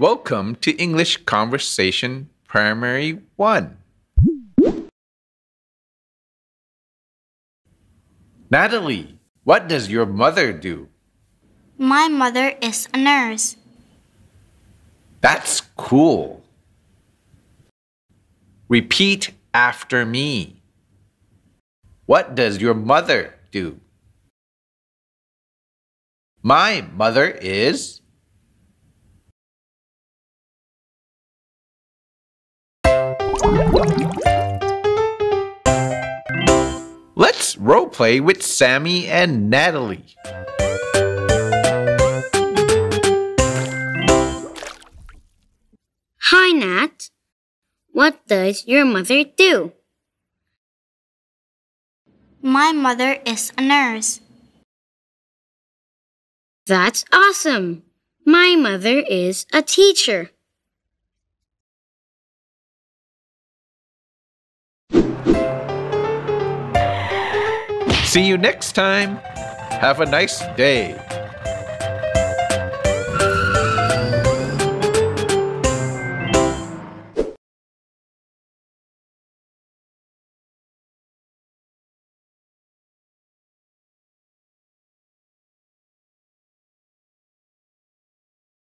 Welcome to English Conversation Primary 1. Natalie, what does your mother do? My mother is a nurse. That's cool. Repeat after me. What does your mother do? My mother is. Let's role play with Sammy and Natalie. Hi, Nat. What does your mother do? My mother is a nurse. That's awesome. My mother is a teacher. See you next time. Have a nice day.